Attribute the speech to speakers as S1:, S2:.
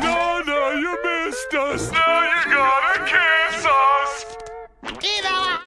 S1: No, no, you missed us. Now you gotta kill.